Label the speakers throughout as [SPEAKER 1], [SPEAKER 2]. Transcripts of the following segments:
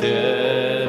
[SPEAKER 1] megterült,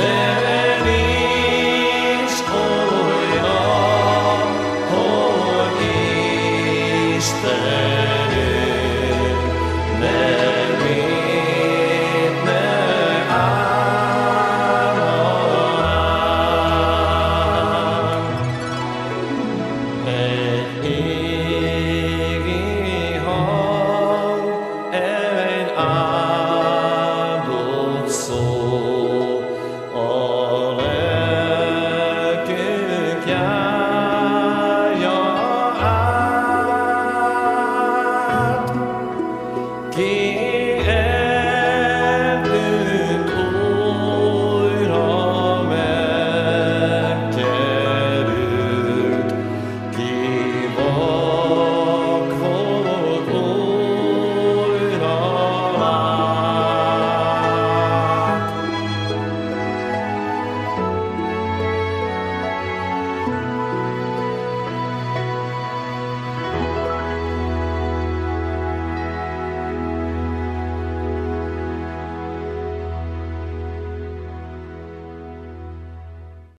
[SPEAKER 1] There